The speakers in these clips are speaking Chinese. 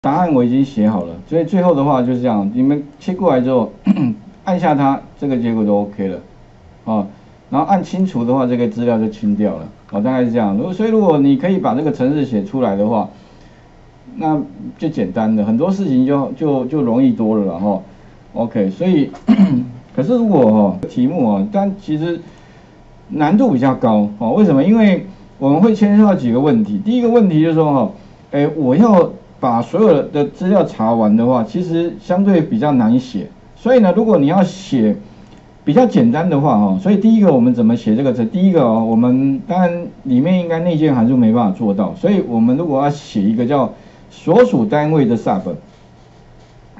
答案我已经写好了，所以最后的话就是这样，你们切过来之后，按下它，这个结果就 OK 了，哦，然后按清除的话，这个资料就清掉了，哦，大概是这样。如果所以如果你可以把这个程式写出来的话，那就简单的，很多事情就就就容易多了了哈。OK，所以 可是如果哈题目啊，但其实难度比较高哦，为什么？因为我们会牵涉到几个问题，第一个问题就是说哈，哎，我要。把所有的资料查完的话，其实相对比较难写。所以呢，如果你要写比较简单的话，哦，所以第一个我们怎么写这个字？第一个哦，我们当然里面应该内建函数没办法做到，所以我们如果要写一个叫所属单位的 sub，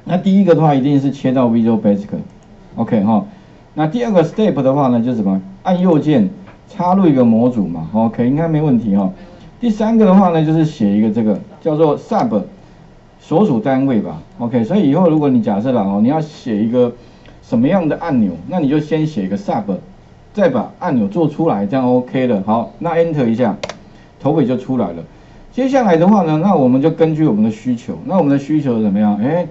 那第一个的话一定是切到 Visual Basic，OK 哈。那第二个 step 的话呢，就是什么？按右键插入一个模组嘛，OK 应该没问题哈。第三个的话呢，就是写一个这个叫做 sub 所属单位吧，OK，所以以后如果你假设了哦，你要写一个什么样的按钮，那你就先写一个 sub，再把按钮做出来，这样 OK 了。好，那 Enter 一下，头尾就出来了。接下来的话呢，那我们就根据我们的需求，那我们的需求怎么样？哎，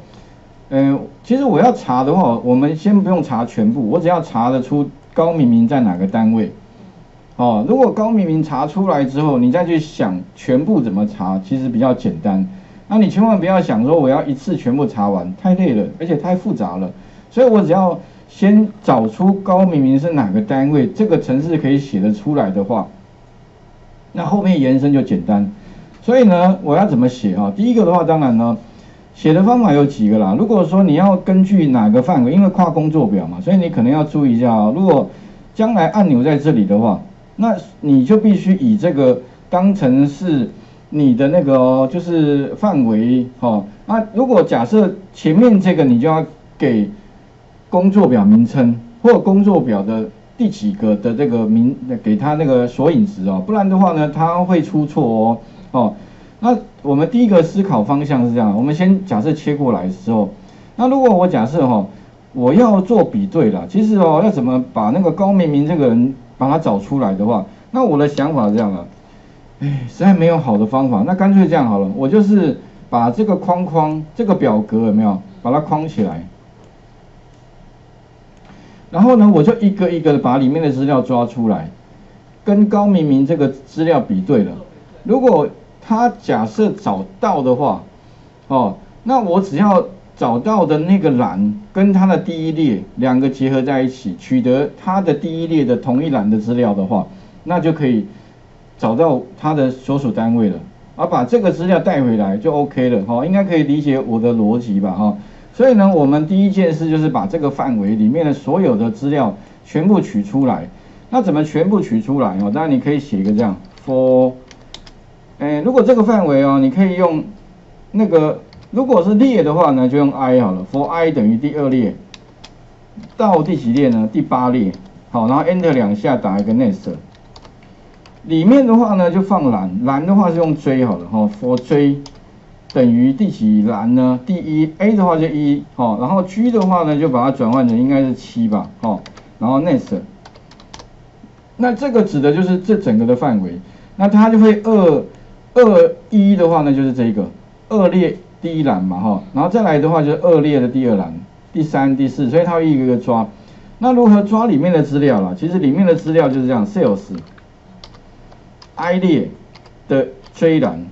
嗯，其实我要查的话，我们先不用查全部，我只要查得出高明明在哪个单位。哦，如果高明明查出来之后，你再去想全部怎么查，其实比较简单。那你千万不要想说我要一次全部查完，太累了，而且太复杂了。所以我只要先找出高明明是哪个单位，这个程式可以写得出来的话，那后面延伸就简单。所以呢，我要怎么写啊？第一个的话，当然呢，写的方法有几个啦。如果说你要根据哪个范围，因为跨工作表嘛，所以你可能要注意一下啊。如果将来按钮在这里的话，那你就必须以这个当成是你的那个哦，就是范围哈。那如果假设前面这个你就要给工作表名称或工作表的第几个的这个名，给它那个索引值哦，不然的话呢，它会出错哦。哦，那我们第一个思考方向是这样，我们先假设切过来的时候，那如果我假设哈，我要做比对了，其实哦，要怎么把那个高明明这个人。把它找出来的话，那我的想法是这样的，哎，实在没有好的方法，那干脆这样好了，我就是把这个框框这个表格有没有把它框起来，然后呢，我就一个一个的把里面的资料抓出来，跟高明明这个资料比对了，如果他假设找到的话，哦，那我只要。找到的那个栏跟它的第一列两个结合在一起，取得它的第一列的同一栏的资料的话，那就可以找到它的所属单位了。而把这个资料带回来就 OK 了，哈，应该可以理解我的逻辑吧，哈。所以呢，我们第一件事就是把这个范围里面的所有的资料全部取出来。那怎么全部取出来哦？当然你可以写一个这样，for，哎，如果这个范围哦，你可以用那个。如果是列的话呢，就用 i 好了，for i 等于第二列，到第几列呢？第八列。好，然后 enter 两下，打一个 next。里面的话呢，就放栏，栏的话是用 j 好了，哈，for j 等于第几栏呢？第一，a 的话就一，好，然后 g 的话呢，就把它转换成应该是七吧，好，然后 next。那这个指的就是这整个的范围，那它就会二二一的话呢，就是这个二列。第一栏嘛哈，然后再来的话就是二列的第二栏，第三、第四，所以它会一个一个抓。那如何抓里面的资料啦？其实里面的资料就是这样，sales i 列的追栏。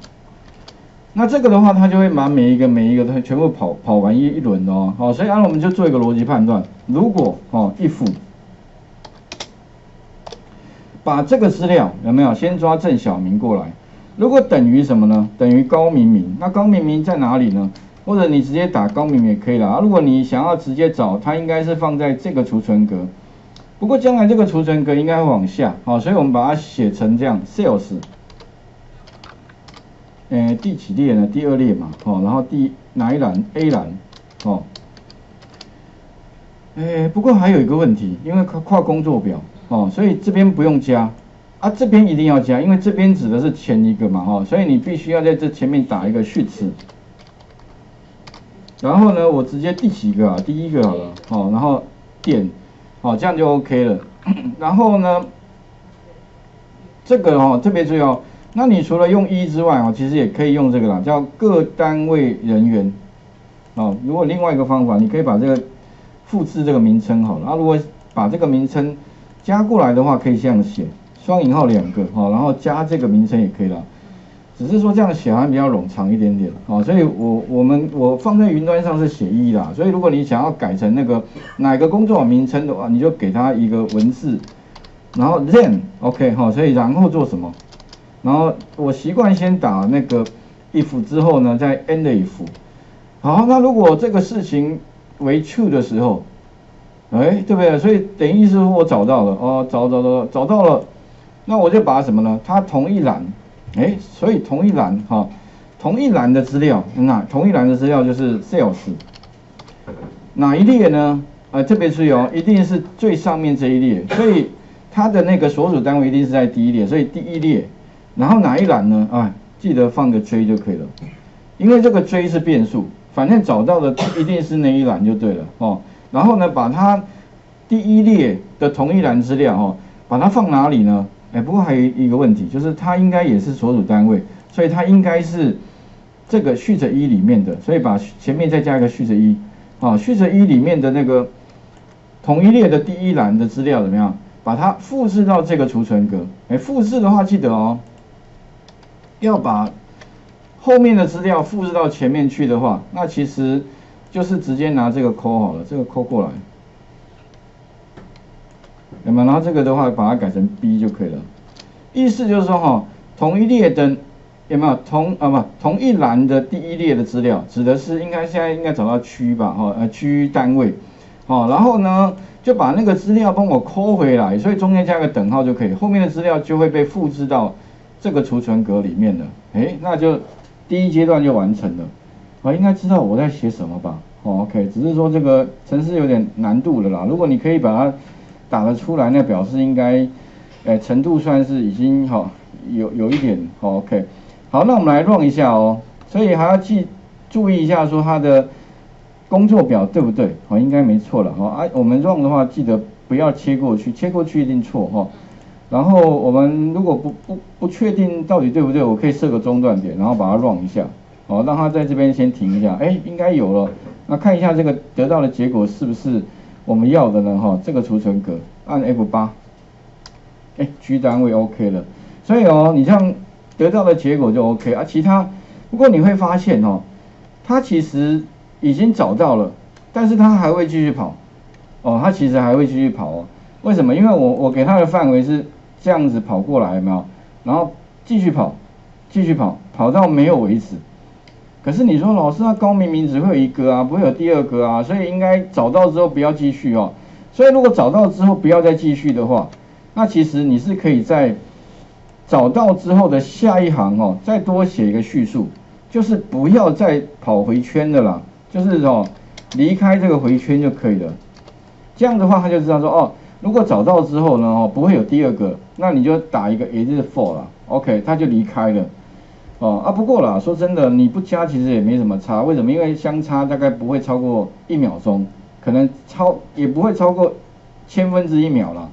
那这个的话，它就会把每一个每一个它全部跑跑完一一轮哦。好，所以然后我们就做一个逻辑判断，如果哦 if 把这个资料有没有先抓郑小明过来？如果等于什么呢？等于高明明，那高明明在哪里呢？或者你直接打高明明也可以了啊。如果你想要直接找，它应该是放在这个储存格。不过将来这个储存格应该会往下，好，所以我们把它写成这样，sales，呃，第几列呢？第二列嘛，哦，然后第哪一栏？A 栏，哦，哎，不过还有一个问题，因为跨跨工作表，哦，所以这边不用加。啊，这边一定要加，因为这边指的是前一个嘛，哈，所以你必须要在这前面打一个序词。然后呢，我直接第几个啊？第一个好了，好，然后点，好，这样就 OK 了。然后呢，这个哦特别重要，那你除了用一之外哦，其实也可以用这个啦，叫各单位人员。哦，如果另外一个方法，你可以把这个复制这个名称好了。啊，如果把这个名称加过来的话，可以这样写，双引号两个，好，然后加这个名称也可以了。只是说这样写好像比较冗长一点点，哦，所以我我们我放在云端上是写一啦，所以如果你想要改成那个哪个工作名称的话，你就给它一个文字，然后 then OK 哈，所以然后做什么？然后我习惯先打那个 if 之后呢，再 end if。好，那如果这个事情为 true 的时候，哎，对不对？所以等于是我找到了，哦，找找找找到了，那我就把什么呢？它同一栏。哎，所以同一栏哈，同一栏的资料，那同一栏的资料就是 sales，哪一列呢？呃，特别注意哦，一定是最上面这一列，所以它的那个所属单位一定是在第一列，所以第一列，然后哪一栏呢？啊，记得放个 J 就可以了，因为这个 J 是变数，反正找到的一定是那一栏就对了哦。然后呢，把它第一列的同一栏资料哦，把它放哪里呢？哎，不过还有一个问题，就是它应该也是所属单位，所以它应该是这个序则一里面的，所以把前面再加一个序则一，啊，序则一里面的那个同一列的第一栏的资料怎么样？把它复制到这个储存格。哎，复制的话记得哦，要把后面的资料复制到前面去的话，那其实就是直接拿这个抠好了，这个抠过来。那么，然后这个的话，把它改成 B 就可以了。意思就是说，哈，同一列的有没有同啊不同一栏的第一列的资料，指的是应该现在应该找到区吧，哈呃区单位，好，然后呢就把那个资料帮我抠回来，所以中间加个等号就可以，后面的资料就会被复制到这个储存格里面了。哎，那就第一阶段就完成了。啊，应该知道我在写什么吧？哦，OK，只是说这个程式有点难度了啦。如果你可以把它打得出来，那表示应该，诶程度算是已经好有有一点好 OK，好，那我们来 run 一下哦，所以还要记注意一下说它的工作表对不对？好，应该没错了哈。啊，我们 run 的话记得不要切过去，切过去一定错哈。然后我们如果不不不确定到底对不对，我可以设个中断点，然后把它 run 一下，好，让它在这边先停一下，哎，应该有了。那看一下这个得到的结果是不是？我们要的呢，哈，这个储存格按 F 八，哎，G 单位 OK 了，所以哦，你这样得到的结果就 OK 啊。其他，不过你会发现哦，它其实已经找到了，但是它还会继续跑，哦，它其实还会继续跑哦。为什么？因为我我给它的范围是这样子跑过来，有没有？然后继续跑，继续跑，跑到没有为止。可是你说老师，那高明明只会有一个啊，不会有第二个啊，所以应该找到之后不要继续哦。所以如果找到之后不要再继续的话，那其实你是可以在找到之后的下一行哦，再多写一个叙述，就是不要再跑回圈的啦，就是哦离开这个回圈就可以了。这样的话他就知道说哦，如果找到之后呢哦不会有第二个，那你就打一个 is for 了，OK，他就离开了。哦啊，不过啦，说真的，你不加其实也没什么差。为什么？因为相差大概不会超过一秒钟，可能超也不会超过千分之一秒了。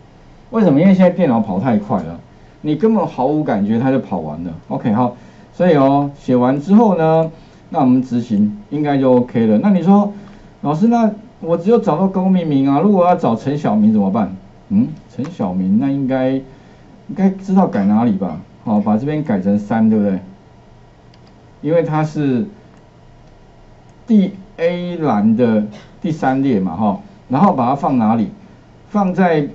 为什么？因为现在电脑跑太快了，你根本毫无感觉它就跑完了。OK，好，所以哦，写完之后呢，那我们执行应该就 OK 了。那你说，老师，那我只有找到高明明啊，如果要找陈小明怎么办？嗯，陈小明那应该应该知道改哪里吧？好，把这边改成三，对不对？因为它是第 A 栏的第三列嘛，哈，然后把它放哪里？放在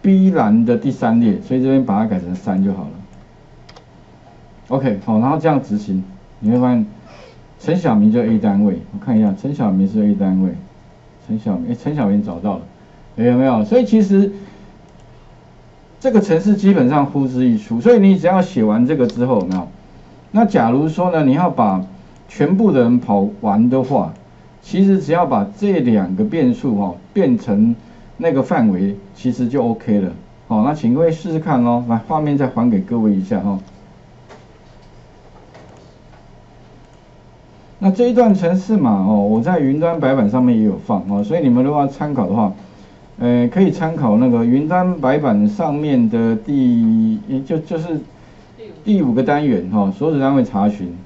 B 栏的第三列，所以这边把它改成三就好了。OK，好，然后这样执行，你会发现陈小明就 A 单位，我看一下，陈小明是 A 单位，陈小明，哎，陈小明找到了，有没有？所以其实这个程式基本上呼之欲出，所以你只要写完这个之后，有没有？那假如说呢，你要把全部的人跑完的话，其实只要把这两个变数哈变成那个范围，其实就 OK 了。好，那请各位试试看哦。来，画面再还给各位一下哈。那这一段程式嘛，哦，我在云端白板上面也有放哦，所以你们如果要参考的话，呃，可以参考那个云端白板上面的第，就就是。第五个单元哈，所有单位查询。